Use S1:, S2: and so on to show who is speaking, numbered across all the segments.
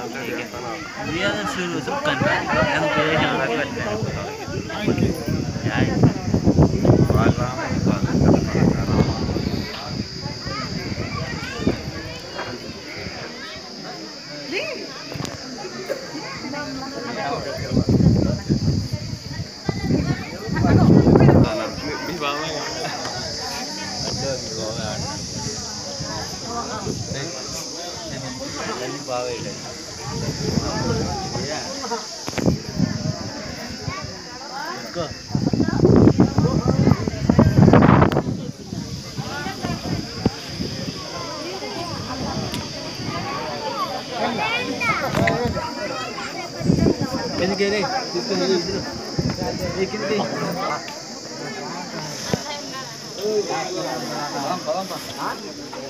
S1: भैया तो शुरू सब
S2: करना है हम परेशान करना है బాగా cơ bên kia
S1: đi đi kia đi đi kia đi Hãy subscribe cho
S2: kênh Ghiền Mì Gõ Để không bỏ lỡ những video hấp dẫn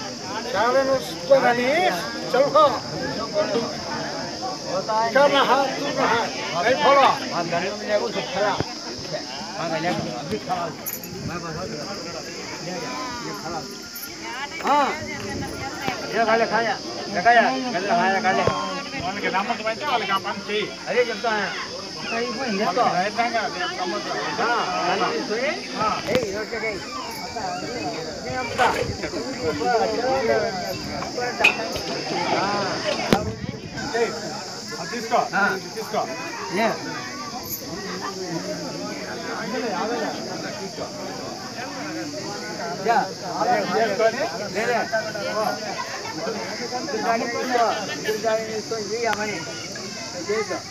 S2: వాళ్ళకి ఆ పని చెయ్యి
S1: अरे जब तो है तो
S2: ప్రయత్నంగా నేను సమ్మతం.
S1: हाँ खाली सोए ए रोटे गई ये अब का
S2: చెయ్యి. అది తీసుకో
S1: ఆ.
S2: తీసుకో
S1: ये क्या
S2: చేసుకొని
S1: ले ले गाड़ी को गाड़ी को ये తీసుకో తీసుకో తీసుకొని ఇవ్వమని చేద్దాం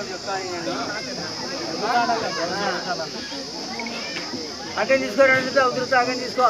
S1: నాని ఏమో చెప్తాను నేను. అక్కడ తీసుకో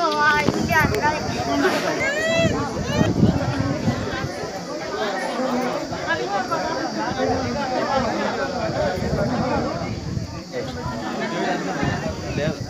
S1: Wah, ini agak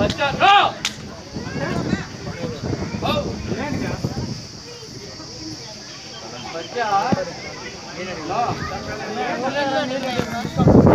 S1: Let's go. Go! Oh. Let's go.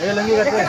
S1: ये लंगी करते हैं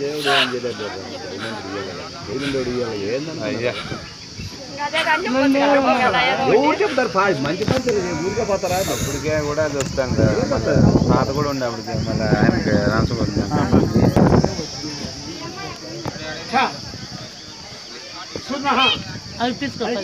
S1: ఆ.
S2: చూడే పోయి
S1: ఆ
S3: ఎవరు చెప్తారు ఫా- మంచి పని తెలియదు ఊరికే పోతారా
S4: అప్పటికే కూడా చూస్తాను తాత కూడా ఉండే అప్పటికే మళ్ళీ ఆయనకి రాసుకోవాలి
S5: అవి తీసుకోవాలి